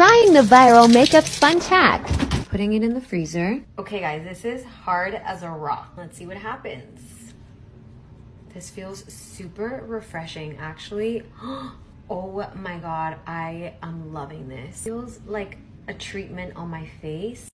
Trying the viral makeup sponge hack. Putting it in the freezer. Okay guys, this is hard as a rock. Let's see what happens. This feels super refreshing actually. Oh my god, I am loving this. Feels like a treatment on my face.